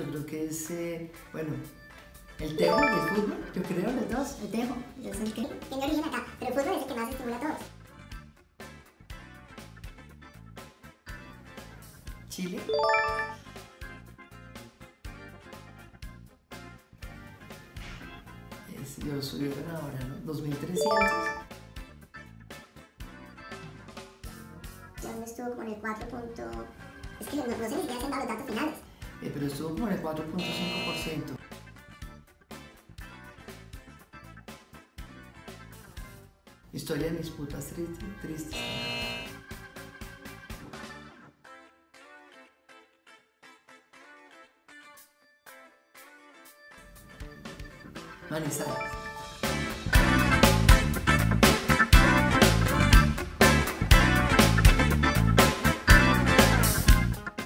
es, eh, bueno, el tejo y el fútbol, yo creo, los dos. El tejo, es el que... Tiene origen acá, pero el fútbol es el que más estimula a todos. Chile. Es, yo subieron ahora, ¿no? 2300. Ya estuvo como en el 4. punto- Es que no, no sé ni siquiera se han dado los datos finales. Eh, pero estuvo como en el 4.5%. Historia de disputas tristes. tristes. Manizales.